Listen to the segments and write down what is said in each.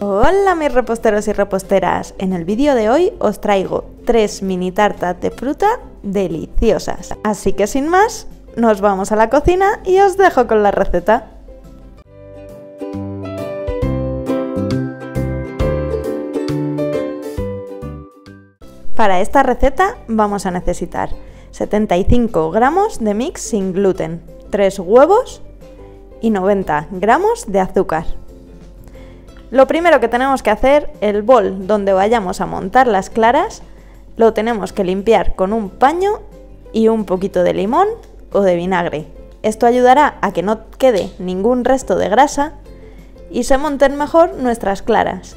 Hola mis reposteros y reposteras, en el vídeo de hoy os traigo tres mini tartas de fruta deliciosas. Así que sin más, nos vamos a la cocina y os dejo con la receta. Para esta receta vamos a necesitar 75 gramos de mix sin gluten, 3 huevos y 90 gramos de azúcar. Lo primero que tenemos que hacer, el bol donde vayamos a montar las claras, lo tenemos que limpiar con un paño y un poquito de limón o de vinagre. Esto ayudará a que no quede ningún resto de grasa y se monten mejor nuestras claras.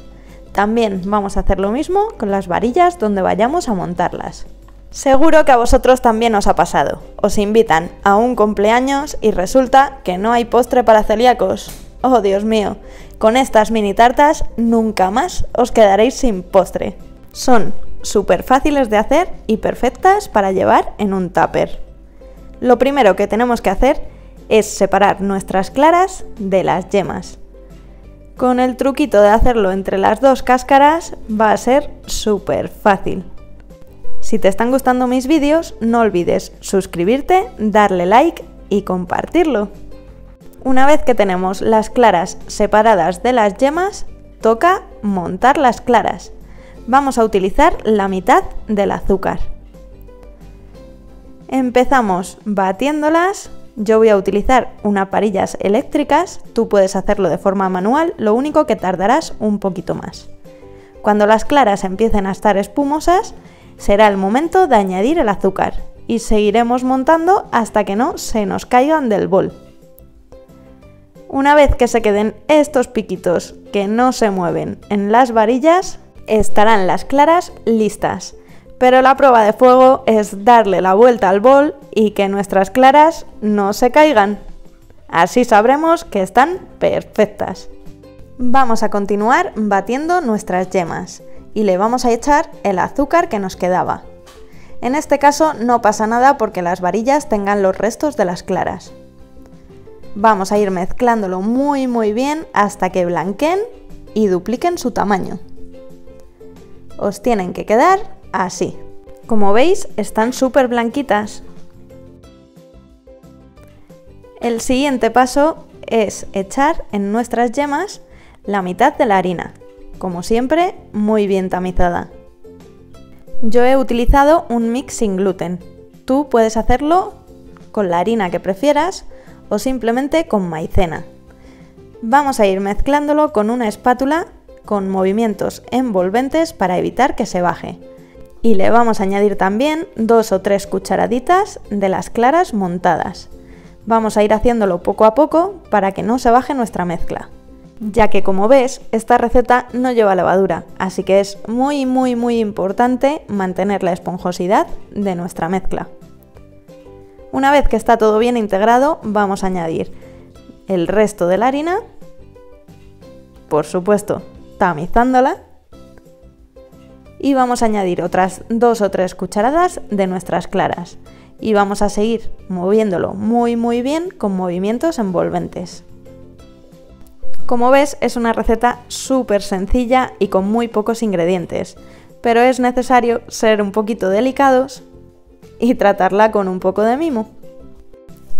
También vamos a hacer lo mismo con las varillas donde vayamos a montarlas. Seguro que a vosotros también os ha pasado. Os invitan a un cumpleaños y resulta que no hay postre para celíacos. Oh, Dios mío, con estas mini tartas nunca más os quedaréis sin postre. Son súper fáciles de hacer y perfectas para llevar en un tupper. Lo primero que tenemos que hacer es separar nuestras claras de las yemas. Con el truquito de hacerlo entre las dos cáscaras va a ser súper fácil. Si te están gustando mis vídeos, no olvides suscribirte, darle like y compartirlo. Una vez que tenemos las claras separadas de las yemas, toca montar las claras. Vamos a utilizar la mitad del azúcar. Empezamos batiéndolas. Yo voy a utilizar unas parillas eléctricas, tú puedes hacerlo de forma manual, lo único que tardarás un poquito más. Cuando las claras empiecen a estar espumosas, será el momento de añadir el azúcar y seguiremos montando hasta que no se nos caigan del bol. Una vez que se queden estos piquitos que no se mueven en las varillas, estarán las claras listas. Pero la prueba de fuego es darle la vuelta al bol y que nuestras claras no se caigan. Así sabremos que están perfectas. Vamos a continuar batiendo nuestras yemas y le vamos a echar el azúcar que nos quedaba. En este caso no pasa nada porque las varillas tengan los restos de las claras. Vamos a ir mezclándolo muy muy bien hasta que blanqueen y dupliquen su tamaño. Os tienen que quedar así. Como veis, están súper blanquitas. El siguiente paso es echar en nuestras yemas la mitad de la harina, como siempre muy bien tamizada. Yo he utilizado un mix sin gluten. Tú puedes hacerlo con la harina que prefieras o simplemente con maicena. Vamos a ir mezclándolo con una espátula con movimientos envolventes para evitar que se baje. Y le vamos a añadir también dos o tres cucharaditas de las claras montadas. Vamos a ir haciéndolo poco a poco para que no se baje nuestra mezcla. Ya que como ves, esta receta no lleva levadura, así que es muy muy muy importante mantener la esponjosidad de nuestra mezcla. Una vez que está todo bien integrado, vamos a añadir el resto de la harina, por supuesto, tamizándola, y vamos a añadir otras dos o tres cucharadas de nuestras claras. Y vamos a seguir moviéndolo muy muy bien con movimientos envolventes. Como ves, es una receta súper sencilla y con muy pocos ingredientes, pero es necesario ser un poquito delicados y tratarla con un poco de mimo.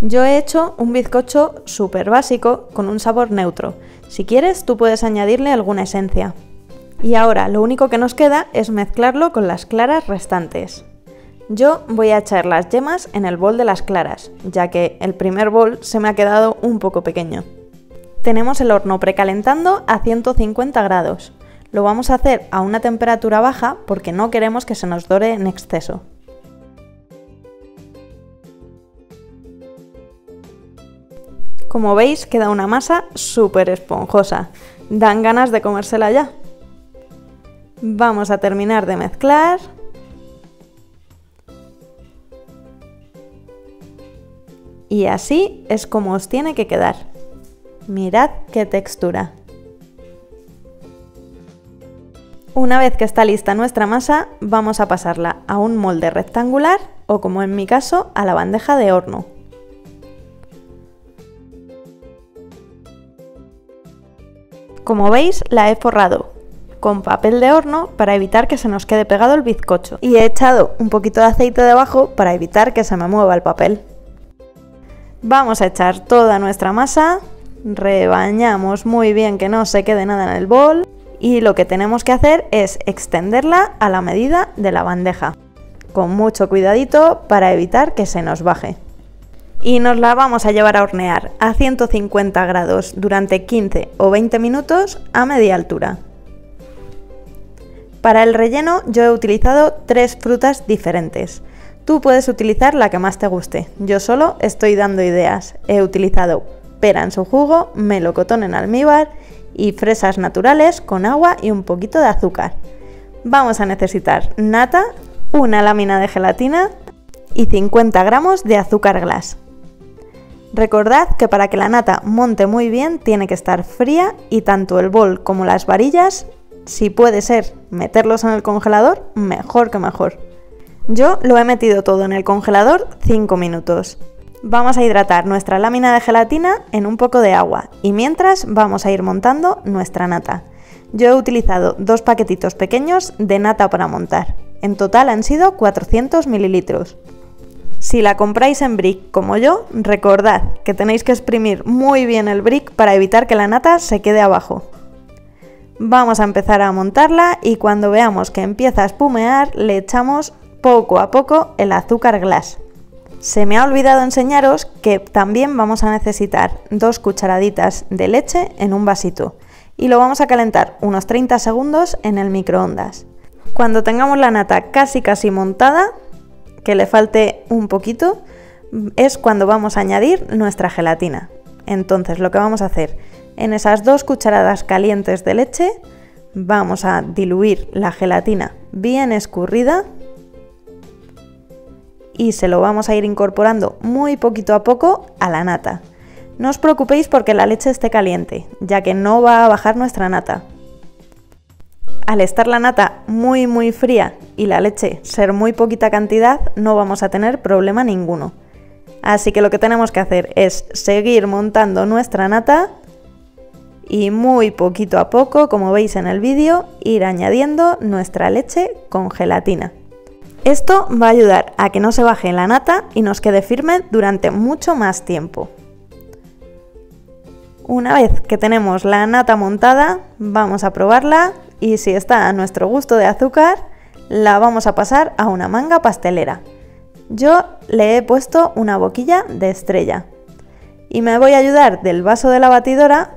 Yo he hecho un bizcocho súper básico con un sabor neutro. Si quieres, tú puedes añadirle alguna esencia. Y ahora lo único que nos queda es mezclarlo con las claras restantes. Yo voy a echar las yemas en el bol de las claras, ya que el primer bol se me ha quedado un poco pequeño. Tenemos el horno precalentando a 150 grados. Lo vamos a hacer a una temperatura baja porque no queremos que se nos dore en exceso. Como veis queda una masa súper esponjosa. Dan ganas de comérsela ya. Vamos a terminar de mezclar. Y así es como os tiene que quedar. Mirad qué textura. Una vez que está lista nuestra masa, vamos a pasarla a un molde rectangular o como en mi caso, a la bandeja de horno. Como veis, la he forrado con papel de horno para evitar que se nos quede pegado el bizcocho y he echado un poquito de aceite debajo para evitar que se me mueva el papel. Vamos a echar toda nuestra masa, rebañamos muy bien que no se quede nada en el bol y lo que tenemos que hacer es extenderla a la medida de la bandeja, con mucho cuidadito para evitar que se nos baje. Y nos la vamos a llevar a hornear a 150 grados durante 15 o 20 minutos a media altura. Para el relleno yo he utilizado tres frutas diferentes. Tú puedes utilizar la que más te guste. Yo solo estoy dando ideas. He utilizado pera en su jugo, melocotón en almíbar y fresas naturales con agua y un poquito de azúcar. Vamos a necesitar nata, una lámina de gelatina y 50 gramos de azúcar glass. Recordad que para que la nata monte muy bien tiene que estar fría y tanto el bol como las varillas si puede ser meterlos en el congelador, mejor que mejor. Yo lo he metido todo en el congelador 5 minutos. Vamos a hidratar nuestra lámina de gelatina en un poco de agua y mientras vamos a ir montando nuestra nata. Yo he utilizado dos paquetitos pequeños de nata para montar. En total han sido 400 mililitros. Si la compráis en brick como yo, recordad que tenéis que exprimir muy bien el brick para evitar que la nata se quede abajo. Vamos a empezar a montarla y cuando veamos que empieza a espumear le echamos poco a poco el azúcar glass. Se me ha olvidado enseñaros que también vamos a necesitar dos cucharaditas de leche en un vasito y lo vamos a calentar unos 30 segundos en el microondas. Cuando tengamos la nata casi casi montada, que le falte un poquito, es cuando vamos a añadir nuestra gelatina. Entonces lo que vamos a hacer en esas dos cucharadas calientes de leche vamos a diluir la gelatina bien escurrida y se lo vamos a ir incorporando muy poquito a poco a la nata. No os preocupéis porque la leche esté caliente, ya que no va a bajar nuestra nata. Al estar la nata muy muy fría y la leche ser muy poquita cantidad, no vamos a tener problema ninguno. Así que lo que tenemos que hacer es seguir montando nuestra nata y muy poquito a poco, como veis en el vídeo, ir añadiendo nuestra leche con gelatina. Esto va a ayudar a que no se baje la nata y nos quede firme durante mucho más tiempo. Una vez que tenemos la nata montada, vamos a probarla y si está a nuestro gusto de azúcar, la vamos a pasar a una manga pastelera. Yo le he puesto una boquilla de estrella y me voy a ayudar del vaso de la batidora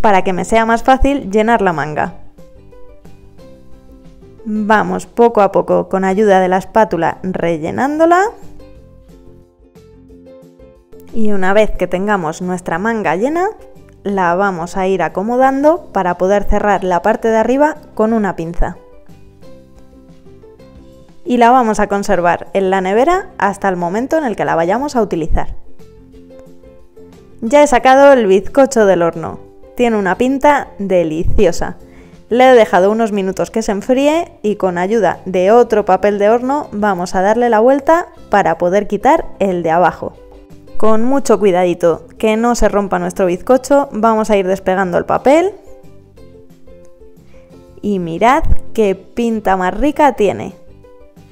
para que me sea más fácil llenar la manga. Vamos poco a poco con ayuda de la espátula rellenándola. Y una vez que tengamos nuestra manga llena, la vamos a ir acomodando para poder cerrar la parte de arriba con una pinza. Y la vamos a conservar en la nevera hasta el momento en el que la vayamos a utilizar. Ya he sacado el bizcocho del horno. Tiene una pinta deliciosa. Le he dejado unos minutos que se enfríe y con ayuda de otro papel de horno vamos a darle la vuelta para poder quitar el de abajo. Con mucho cuidadito, que no se rompa nuestro bizcocho, vamos a ir despegando el papel. Y mirad qué pinta más rica tiene.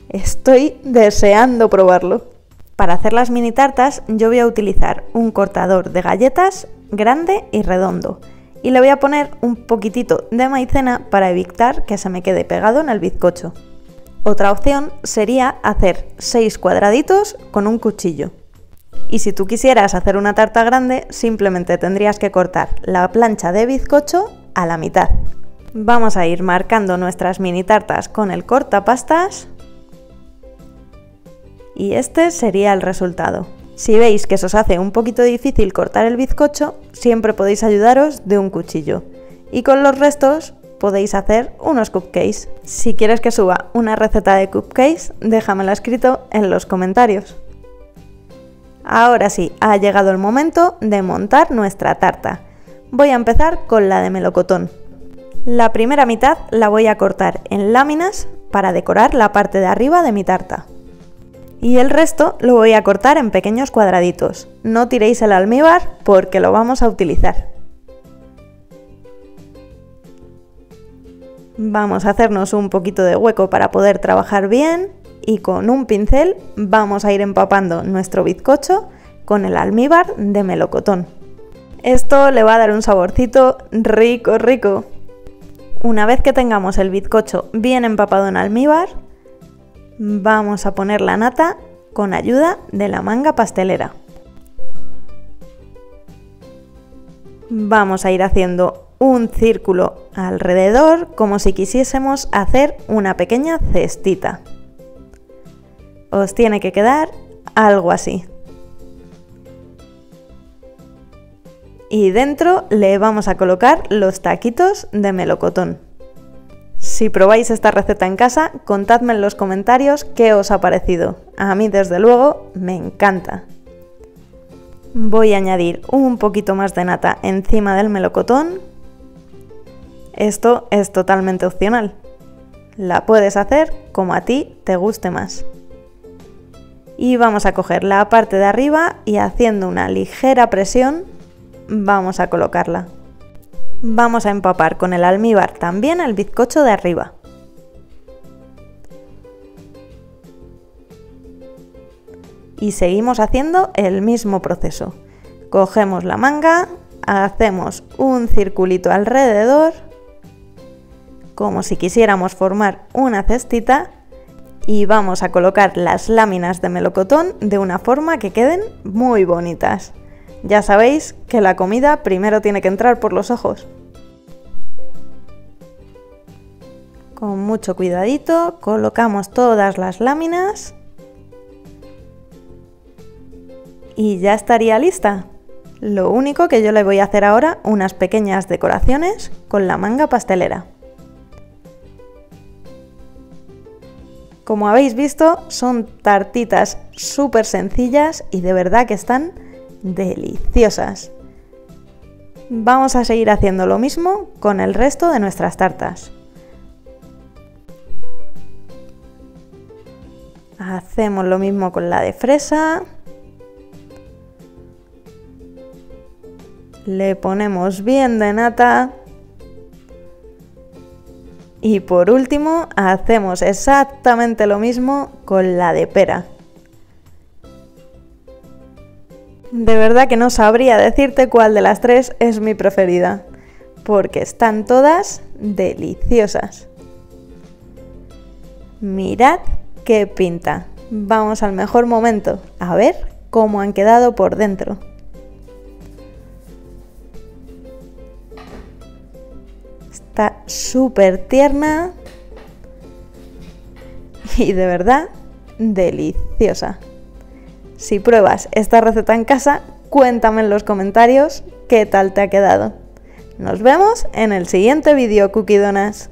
Estoy deseando probarlo. Para hacer las mini tartas yo voy a utilizar un cortador de galletas grande y redondo y le voy a poner un poquitito de maicena para evitar que se me quede pegado en el bizcocho. Otra opción sería hacer 6 cuadraditos con un cuchillo. Y si tú quisieras hacer una tarta grande, simplemente tendrías que cortar la plancha de bizcocho a la mitad. Vamos a ir marcando nuestras mini tartas con el cortapastas y este sería el resultado. Si veis que se os hace un poquito difícil cortar el bizcocho, siempre podéis ayudaros de un cuchillo. Y con los restos podéis hacer unos cupcakes. Si quieres que suba una receta de cupcakes, déjamelo escrito en los comentarios. Ahora sí, ha llegado el momento de montar nuestra tarta. Voy a empezar con la de melocotón. La primera mitad la voy a cortar en láminas para decorar la parte de arriba de mi tarta y el resto lo voy a cortar en pequeños cuadraditos. No tiréis el almíbar porque lo vamos a utilizar. Vamos a hacernos un poquito de hueco para poder trabajar bien y con un pincel vamos a ir empapando nuestro bizcocho con el almíbar de melocotón. Esto le va a dar un saborcito rico, rico. Una vez que tengamos el bizcocho bien empapado en almíbar, vamos a poner la nata con ayuda de la manga pastelera. Vamos a ir haciendo un círculo alrededor como si quisiésemos hacer una pequeña cestita. Os tiene que quedar algo así. y dentro le vamos a colocar los taquitos de melocotón. Si probáis esta receta en casa, contadme en los comentarios qué os ha parecido. A mí desde luego me encanta. Voy a añadir un poquito más de nata encima del melocotón. Esto es totalmente opcional. La puedes hacer como a ti te guste más. Y vamos a coger la parte de arriba y haciendo una ligera presión vamos a colocarla. Vamos a empapar con el almíbar también el bizcocho de arriba. Y seguimos haciendo el mismo proceso. Cogemos la manga, hacemos un circulito alrededor, como si quisiéramos formar una cestita, y vamos a colocar las láminas de melocotón de una forma que queden muy bonitas. Ya sabéis que la comida primero tiene que entrar por los ojos. Con mucho cuidadito colocamos todas las láminas y ya estaría lista. Lo único que yo le voy a hacer ahora unas pequeñas decoraciones con la manga pastelera. Como habéis visto, son tartitas súper sencillas y de verdad que están deliciosas. Vamos a seguir haciendo lo mismo con el resto de nuestras tartas. Hacemos lo mismo con la de fresa. Le ponemos bien de nata. Y por último, hacemos exactamente lo mismo con la de pera. De verdad que no sabría decirte cuál de las tres es mi preferida, porque están todas deliciosas. Mirad qué pinta. Vamos al mejor momento, a ver cómo han quedado por dentro. Está súper tierna y de verdad deliciosa. Si pruebas esta receta en casa, cuéntame en los comentarios qué tal te ha quedado. Nos vemos en el siguiente vídeo, Cookie Donas.